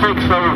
six over.